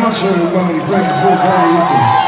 much, everybody. Thank you for being with us.